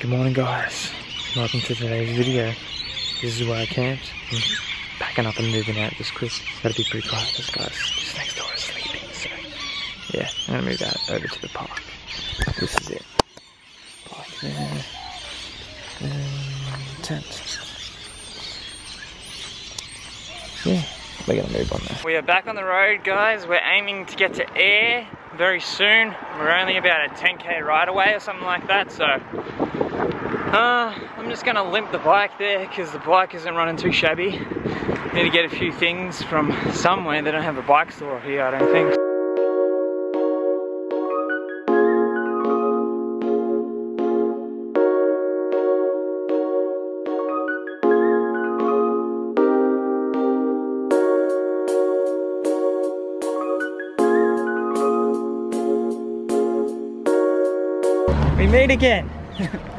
Good morning guys, welcome to today's video. This is where I camped. I'm packing up and moving out this quick. Gotta be pretty quiet, this guy's just next door sleeping, so yeah, I'm gonna move out over to the park. This is it. Park there. And tent. Yeah, we're gonna move on there. We are back on the road guys, we're aiming to get to Ayr very soon. We're only about a 10k ride away or something like that, so uh, I'm just gonna limp the bike there because the bike isn't running too shabby. Need to get a few things from somewhere. They don't have a bike store here, I don't think. We meet again.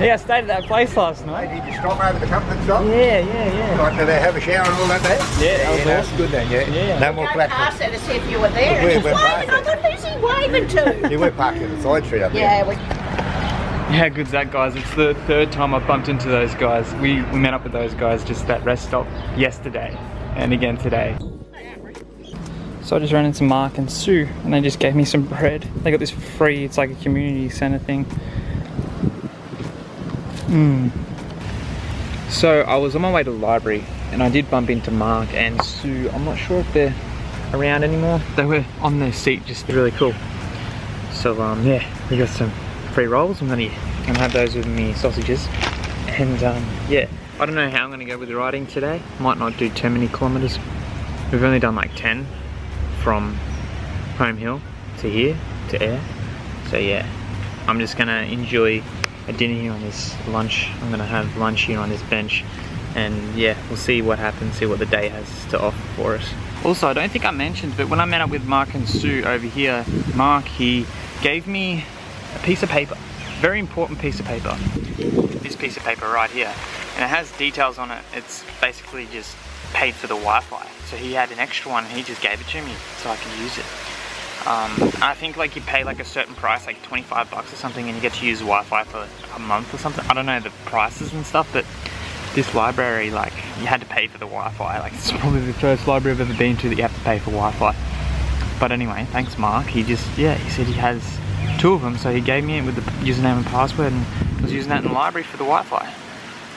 yeah, I stayed at that place last night. Hey, did you stop over at the comfort shop? Yeah, yeah, yeah. Like, do they have a shower and all that eh? there? Yeah, that was that's awesome. good then, yeah. Yeah. No more Go clapping. past there to see if you were there. We're- He's we're waving. parking. I thought, who's he waving to? Yeah, we're parked in the side street up there. yeah, we, How good's that, guys? It's the third time I've bumped into those guys. We, we met up with those guys just that rest stop yesterday and again today. So I just ran into Mark and Sue and they just gave me some bread. They got this for free. It's like a community center thing. Mm. So I was on my way to the library and I did bump into Mark and Sue. I'm not sure if they're around anymore. They were on their seat, just really cool. So um, yeah, we got some free rolls. I'm gonna, gonna have those with me sausages. And um, yeah, I don't know how I'm gonna go with the riding today. Might not do too many kilometers. We've only done like 10 from Home Hill to here, to Ayr. So yeah, I'm just gonna enjoy a dinner here on this lunch. I'm gonna have lunch here on this bench. And yeah, we'll see what happens, see what the day has to offer for us. Also, I don't think I mentioned, but when I met up with Mark and Sue over here, Mark, he gave me a piece of paper, very important piece of paper. This piece of paper right here. And it has details on it. It's basically just paid for the Wi-Fi. So he had an extra one and he just gave it to me so I could use it. Um, I think like you pay like a certain price, like 25 bucks or something, and you get to use Wi-Fi for a month or something. I don't know the prices and stuff, but this library, like, you had to pay for the Wi-Fi. Like, it's probably the first library I've ever been to that you have to pay for Wi-Fi. But anyway, thanks Mark. He just, yeah, he said he has two of them, so he gave me it with the username and password, and was using that in the library for the Wi-Fi.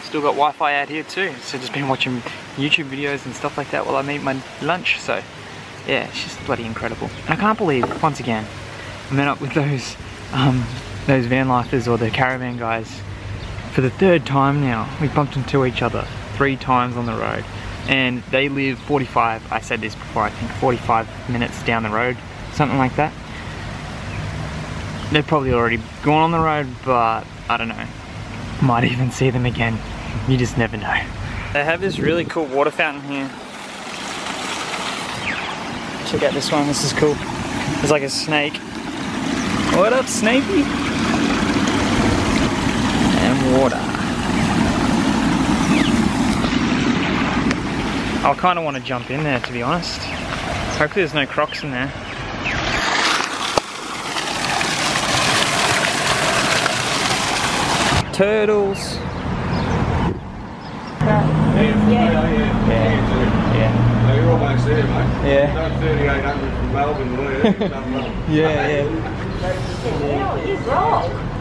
Still got Wi-Fi out here too, so just been watching YouTube videos and stuff like that while I eat my lunch, so yeah, it's just bloody incredible. And I can't believe, once again, I met up with those, um, those van lifers or the caravan guys for the third time now. We bumped into each other three times on the road. And they live 45, I said this before, I think 45 minutes down the road, something like that. They're probably already gone on the road, but I don't know. Might even see them again. You just never know. They have this really cool water fountain here. Check out this one, this is cool. It's like a snake. What up, Snakey? And water. I kind of want to jump in there, to be honest. Hopefully there's no crocs in there. Turtles. Yeah. Yeah. No, you're mate. Yeah. Done 3,800 from Melbourne, Leah. You've done well. Yeah, yeah. yeah, you roll.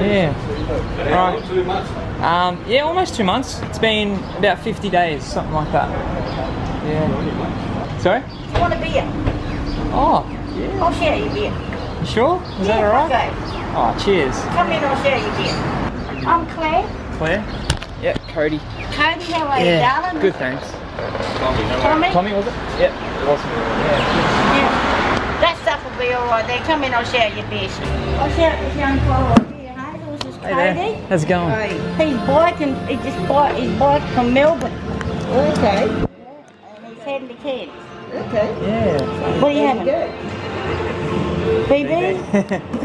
Yeah. How Right. Two months? Um, yeah, almost two months. It's been about 50 days, something like that. Yeah. Sorry? You want a beer? Oh, yeah. I'll share your beer. You sure? Is that yeah, alright? Okay. Oh, cheers. Come in, I'll share your beer. I'm Claire. Claire? Yeah, Cody. Cody, how are you, darling? Good, thanks. Tommy? Tommy, was it? Yep. Awesome. Yeah. Yeah. That stuff will be all right there. Come in, I'll share your beer. I'll share this young fellow here. Hey, this is Hey there. How's it going? He's biking, he just bought his bike from Melbourne. Okay. And he's heading to Cairns. Okay. Yeah. What are you having? BB?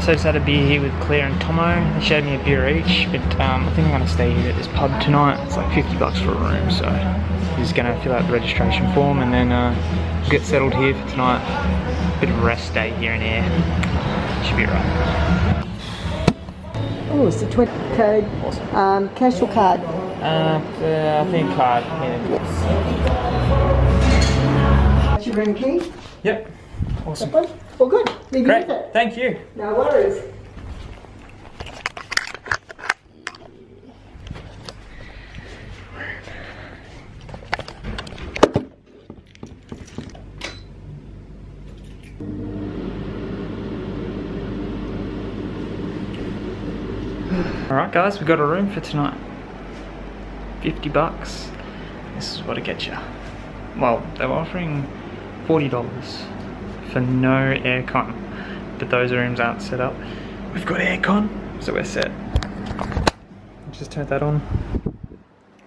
So I just had a beer here with Claire and Tomo. They showed me a beer each, but um, I think I'm going to stay here at this pub tonight. It's like 50 bucks for a room, so I'm just going to fill out the registration form and then uh, get settled here for tonight. Bit of a rest day here and Ayr. Should be right. Oh, it's the 20 code. Awesome. Um, cash or card? Uh, I think card. Your ring key. Yep. Awesome. Well, good. Leave Great. with it. Thank you. No worries. Alright guys, we've got a room for tonight. 50 bucks. This is what it gets you. Well, they were offering $40 for no aircon. But those rooms aren't set up. We've got aircon, so we're set. Just turn that on.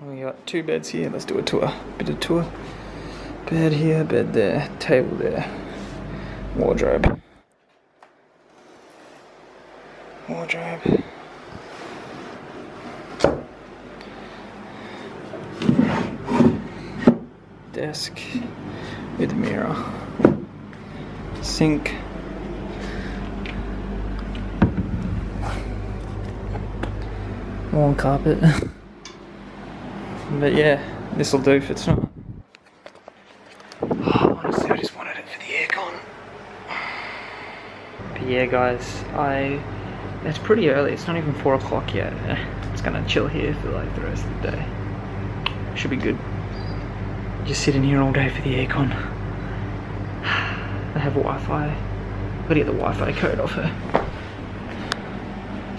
We got two beds here, let's do a tour. Bit of tour. Bed here, bed there, table there. Wardrobe. Wardrobe. desk with mirror, sink, worn carpet. but yeah, this will do for tonight. Oh, honestly, I just wanted it for the aircon. But yeah, guys, I. It's pretty early. It's not even four o'clock yet. It's gonna chill here for like the rest of the day. Should be good. Just sitting here all day for the aircon. They have Wi-Fi. Gotta get the Wi-Fi code off her.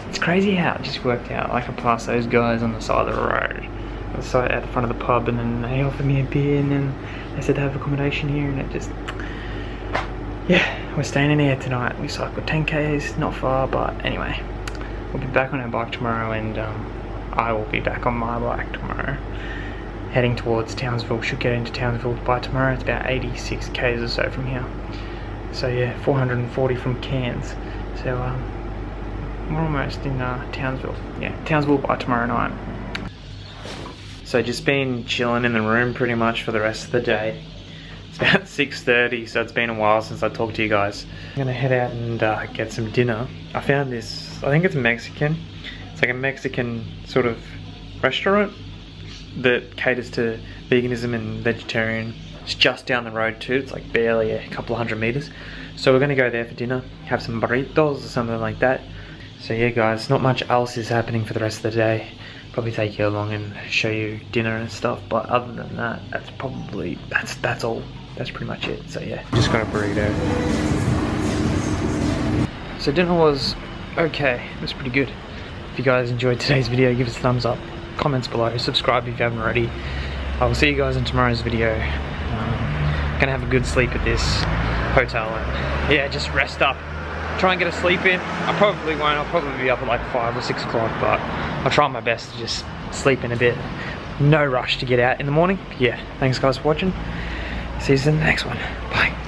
It's crazy how it just worked out. Like I passed those guys on the side of the road. The side at the front of the pub and then they offered me a beer and then they said they have accommodation here and it just yeah, we're staying in here tonight. We cycled 10k's, not far, but anyway, we'll be back on our bike tomorrow, and um, I will be back on my bike tomorrow, heading towards Townsville. Should get into Townsville by tomorrow. It's about 86 k's or so from here. So yeah, 440 from Cairns. So um, we're almost in uh, Townsville. Yeah, Townsville by tomorrow night. So just been chilling in the room pretty much for the rest of the day. It's about 6.30, so it's been a while since I talked to you guys. I'm gonna head out and uh, get some dinner. I found this, I think it's Mexican. It's like a Mexican sort of restaurant that caters to veganism and vegetarian. It's just down the road too, it's like barely a couple of hundred meters. So we're gonna go there for dinner, have some burritos or something like that. So yeah guys, not much else is happening for the rest of the day. Probably take you along and show you dinner and stuff, but other than that, that's probably, that's that's all. That's pretty much it, so yeah. Just got a burrito. So dinner was okay, it was pretty good. If you guys enjoyed today's video, give us a thumbs up, comments below, subscribe if you haven't already. I will see you guys in tomorrow's video. Um, gonna have a good sleep at this hotel and yeah, just rest up. Try and get a sleep in. I probably won't, I'll probably be up at like 5 or 6 o'clock, but I'll try my best to just sleep in a bit. No rush to get out in the morning. Yeah, thanks guys for watching. See you in the next one. Bye.